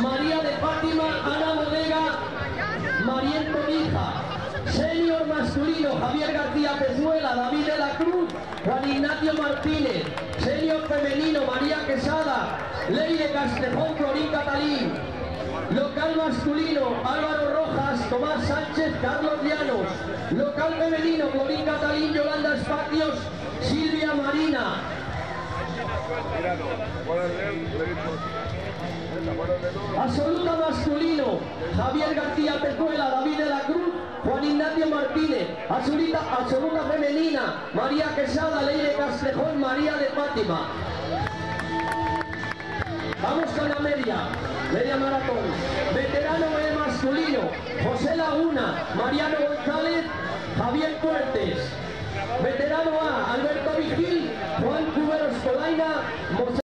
María de Fátima, Ana Bodega, Mariel Torija. Senior masculino, Javier García Pezuela, David de la Cruz, Juan Ignacio Martínez. Senior femenino, María Quesada, Leire Castejón, Florín Catalín. Local masculino, Álvaro Rojas, Tomás Sánchez, Carlos Llanos. Local femenino, Florín Catalín, Yolanda Espacios, Absoluta masculino, Javier García Pezuela, David de la Cruz, Juan Ignacio Martínez. Absoluta, absoluta femenina, María Quesada, Leire Castejón, María de Fátima. Vamos con la media, media maratón. Veterano E masculino, José Laguna, Mariano González, Javier Fuertes. Veterano A, 巨大な